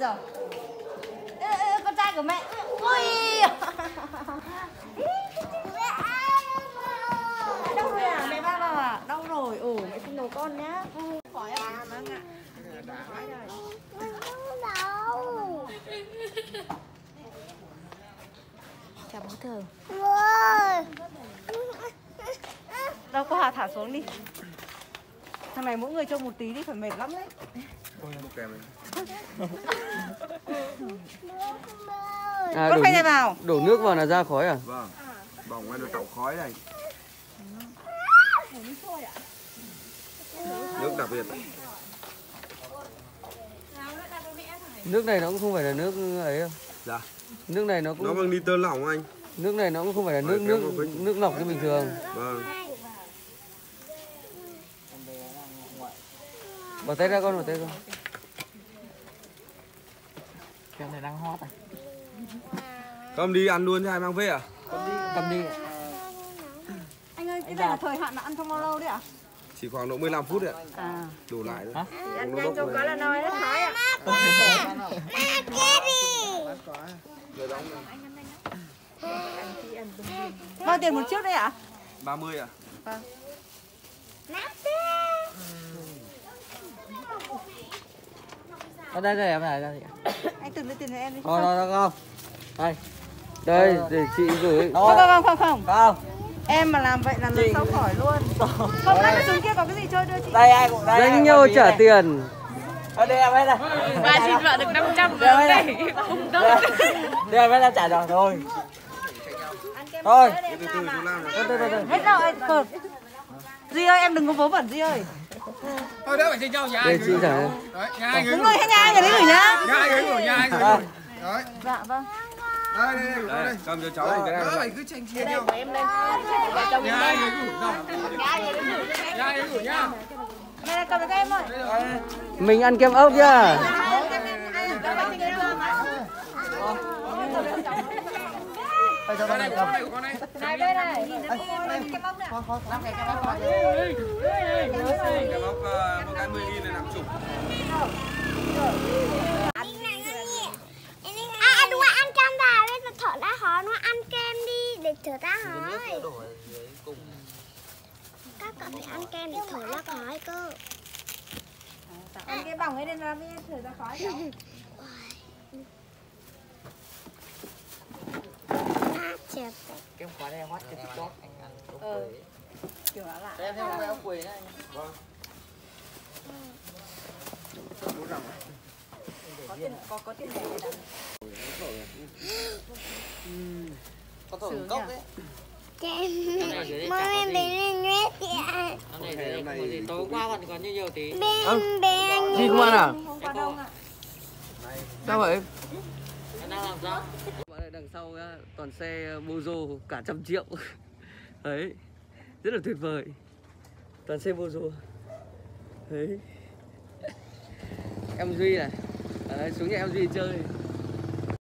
rồi. Ê, ê, con trai của mẹ. Ui. Đâu rồi à? Mẹ ba vào à? Đâu rồi. Ồ mẹ xin đồ con nhá. Khỏi ạ. Vâng ạ. Đâu chào bố thờ. Ôi. đâu có hà thả xuống đi thằng này mỗi người cho một tí đi phải mệt lắm đấy À, con đổ, khay này vào đổ nước vào là ra khói à? Vâng. Bỏng ngay được tẩu khói này. Nước đặc biệt. Nước này nó cũng không phải là nước ấy đâu. Dạ. Nước này nó Nó cũng bằng nitơ lỏng anh. nước này nó cũng không phải là Phải nước nước nước lọc như bình thường. Vâng. Bỏ tay ra con, bỏ tay con. Cái này đang hot à? Cầm đi ăn luôn cho hai mang về à? Cầm đi. anh ơi cái này là thời hạn là ăn trong bao lâu đấy ạ Chỉ khoảng độ 15 phút đấy ạ. à Đổ lại thôi. Hả? ăn nhanh cho có là nói nó thái ạ Mẹ kia đi. bao tiền một chiếc đấy ạ 30 ạ. Mẹ kia. Ở đây đây em này ra gì? anh từng lấy tiền cho em đi không? Đây. Đây để chị gửi. không không không không Không. em mà làm vậy là lần sau khỏi luôn không lát xuống kia có cái gì chơi đưa chị Đây ai cũng đây. Đánh nhau trả tiền. Ở đây em đây. Ba xin vợ được 500 rồi đây. Không đâu. Đây em ấy là trả rồi thôi. Thôi. Từ từ này. Thôi thôi. hết rồi Duy ơi em đừng có vớ vẩn Duy ơi Thôi đỡ phải xin nhau nhà Đây ai gửi. Đấy, nhà ai gửi. đúng rồi hết nhà anh ở đấy gửi nhá Nhà ai gửi gửi, nhà ai gửi. À. gửi. Đấy. dạ vâng Đây đây đây gửi Đây, đây. cầm cho cháu này cái này. Đỡ phải cứ tranh chia nhau. Nhà ai gửi gửi rồi. Nhà ai gửi gửi nhá. này cầm cho em ơi Mình ăn kem ốc nhá. Đây đây của đây của đây. này đây này cái bóng này Cái bóc ờ, một cái 10 nghìn này làm chục. À, đúng rồi, ăn cam vào đây là thở ra hỏi nó ăn kem đi để thở ra hỏi. Các cậu phải ăn kem để thở ra khói cơ. ăn cái bỏng ấy nên làm đi thử ra khói À. Cái khóa này hot trên TikTok anh ăn. ờ kiểu là lạ Em cái ốc quỳ nữa anh. Có tiền có có tiền lẻ đặt Có thổi cốc đấy. Kem. này Mơ em gì. bé lên nhét kìa. Hôm nay gì. Tối qua còn còn như nhiều tí. Bên bé Chị không ăn à? không qua đông ạ Sao vậy? Em đang làm sao? Bạn ơi, đằng sau toàn xe Bozo cả trăm triệu Đấy Rất là tuyệt vời Toàn xe Bozo Đấy Em Duy này. Đấy, xuống nhà em Duy chơi.